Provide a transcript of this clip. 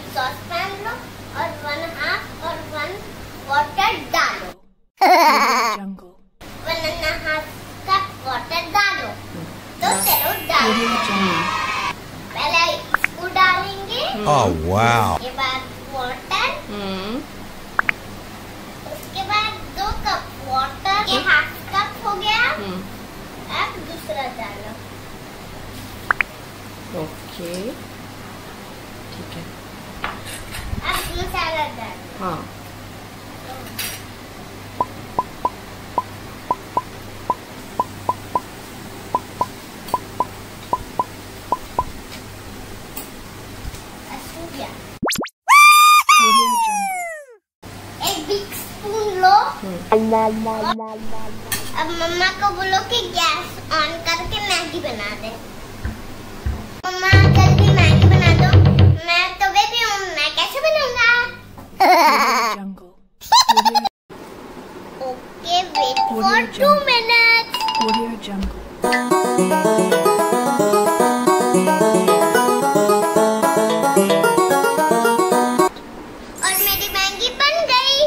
एक sauce pan लो और वन हाफ़ और वन वाटर डालो one and half cup water डालो तो चलो डालो पहले इसको डालेंगे Oh, wow. उसके बाद वाटर. उसके बाद दो कप वाटर ये हाफ़ कप हो गया. अब दूसरा डालो Okay. ठीक है अब मसाला डालो हाँ बस हो गया Audio jungle. एक बिग स्पून लो अब मम्मा को बोलो कि गैस ऑन करके मैगी बना दे। Audio टू jungle. minutes. audio jungle. और मेरी मैगी बन गई